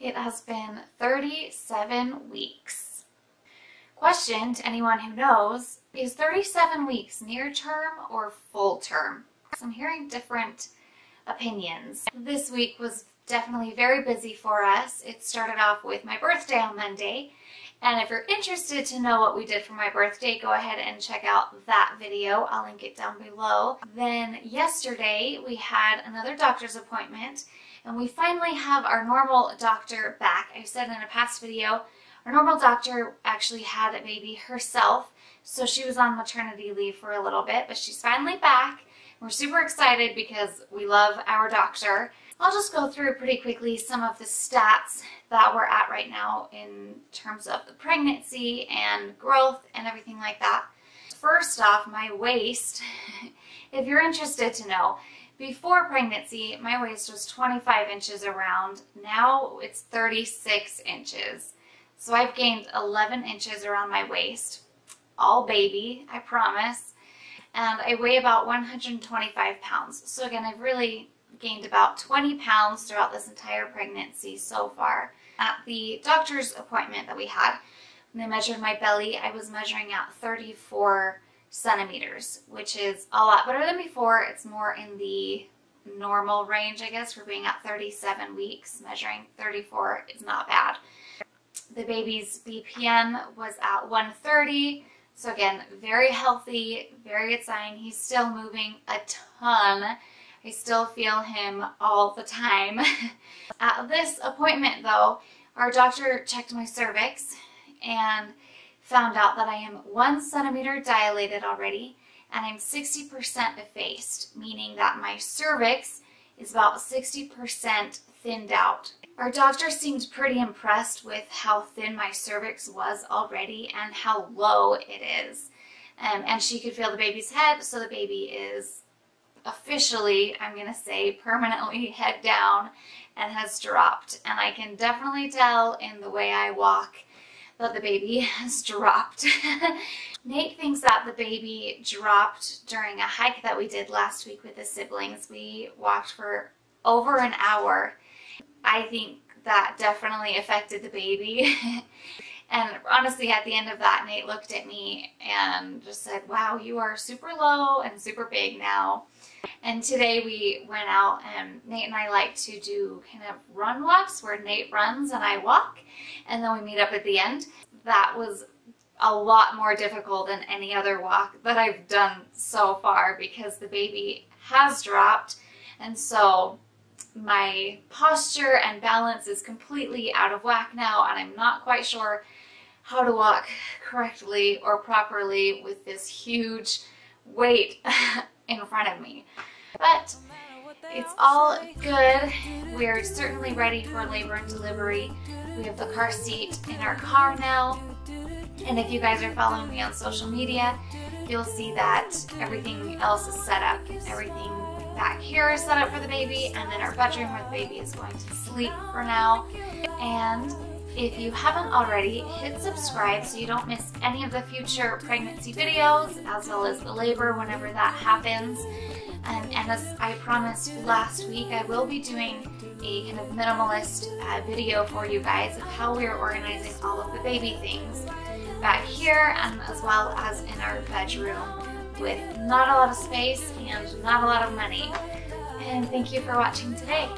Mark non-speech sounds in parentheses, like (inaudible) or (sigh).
It has been 37 weeks. Question to anyone who knows, is 37 weeks near term or full term? So I'm hearing different opinions. This week was definitely very busy for us. It started off with my birthday on Monday. And if you're interested to know what we did for my birthday, go ahead and check out that video. I'll link it down below. Then yesterday we had another doctor's appointment and we finally have our normal doctor back. I said in a past video, our normal doctor actually had a baby herself, so she was on maternity leave for a little bit, but she's finally back. We're super excited because we love our doctor. I'll just go through pretty quickly some of the stats that we're at right now in terms of the pregnancy and growth and everything like that. First off, my waist, (laughs) if you're interested to know, before pregnancy, my waist was 25 inches around. Now it's 36 inches. So I've gained 11 inches around my waist. All baby, I promise. And I weigh about 125 pounds. So again, I've really gained about 20 pounds throughout this entire pregnancy so far. At the doctor's appointment that we had, when they measured my belly, I was measuring at 34 centimeters, which is a lot better than before. It's more in the normal range, I guess, for being at 37 weeks. Measuring 34 is not bad. The baby's BPM was at 130. So again, very healthy, very good sign. He's still moving a ton. I still feel him all the time. (laughs) at this appointment though, our doctor checked my cervix and found out that I am one centimeter dilated already and I'm 60% effaced, meaning that my cervix is about 60% thinned out. Our doctor seemed pretty impressed with how thin my cervix was already and how low it is. Um, and she could feel the baby's head, so the baby is officially, I'm going to say, permanently (laughs) head down and has dropped. And I can definitely tell in the way I walk the baby has dropped. (laughs) Nate thinks that the baby dropped during a hike that we did last week with the siblings. We walked for over an hour. I think that definitely affected the baby. (laughs) and honestly, at the end of that, Nate looked at me and just said, wow, you are super low and super big now. And today we went out and Nate and I like to do kind of run walks where Nate runs and I walk and then we meet up at the end. That was a lot more difficult than any other walk that I've done so far because the baby has dropped and so my posture and balance is completely out of whack now and I'm not quite sure how to walk correctly or properly with this huge weight (laughs) in front of me. But it's all good. We're certainly ready for labor and delivery. We have the car seat in our car now. And if you guys are following me on social media, you'll see that everything else is set up. Everything back here is set up for the baby, and then our bedroom where the baby is going to sleep for now. And if you haven't already, hit subscribe so you don't miss any of the future pregnancy videos, as well as the labor whenever that happens. Um, and as I promised last week, I will be doing a kind of minimalist uh, video for you guys of how we're organizing all of the baby things back here and as well as in our bedroom with not a lot of space and not a lot of money. And thank you for watching today.